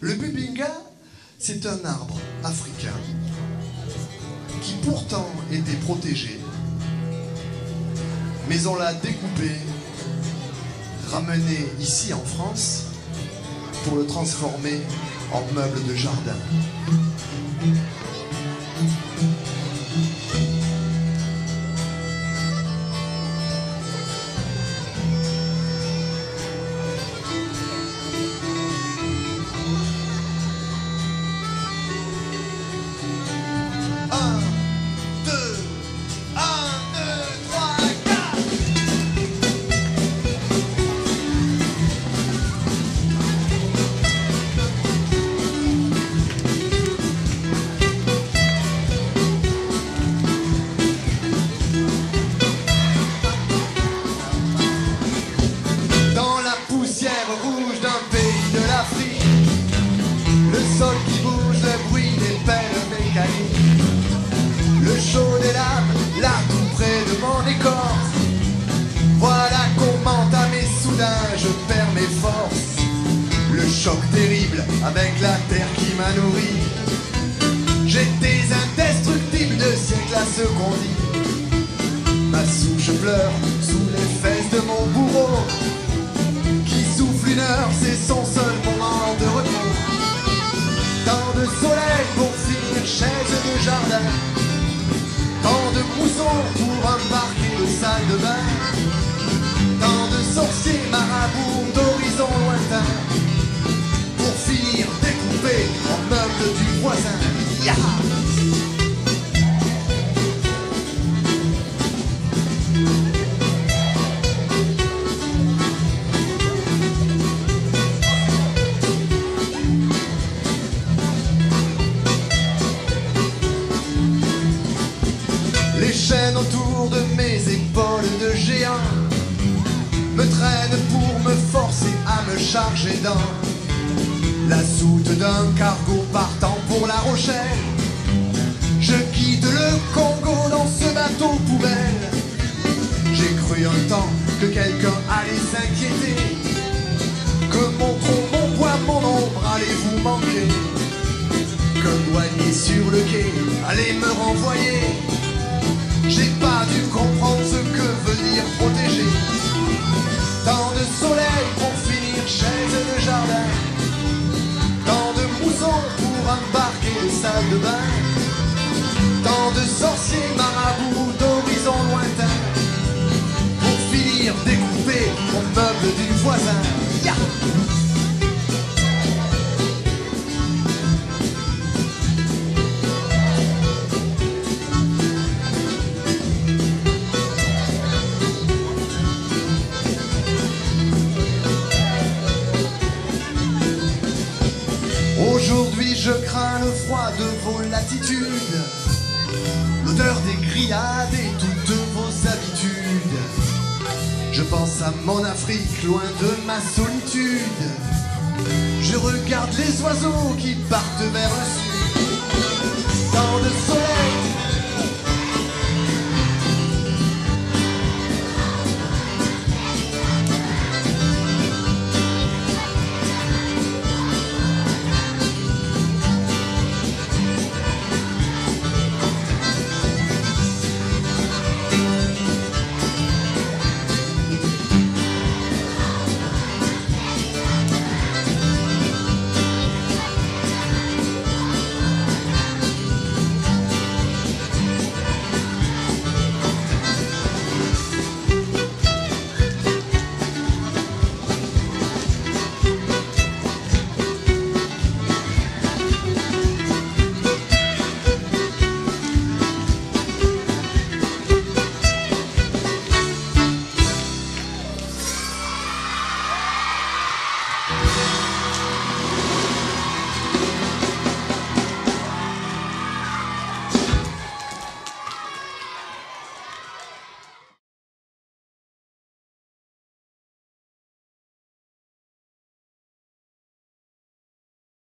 Le bubinga, c'est un arbre africain qui pourtant était protégé, mais on l'a découpé, ramené ici en France pour le transformer en meuble de jardin. J'étais indestructible de siècle à ce qu'on dit. Ma souche pleure sous les fesses de mon bourreau qui souffle une heure, c'est son seul moment de repos. Tant de soleil pour finir chaise de jardin, tant de moussons pour un parquet Les chaînes autour de mes épaules de géant me traînent pour me forcer à me charger dans la soute d'un cargo partant pour La Rochelle. Je quitte le Congo dans ce bateau poubelle. J'ai cru un temps que quelqu'un allait s'inquiéter, que mon tronc, mon poids, mon ombre allait vous manquer, qu'un douanier sur le quai allait me renvoyer. J'ai pas dû comprendre ce que veut dire protéger. divine. Je crains le froid de vos latitudes, l'odeur des grillades et toutes vos habitudes. Je pense à mon Afrique loin de ma solitude. Je regarde les oiseaux qui partent vers le sud. Tant de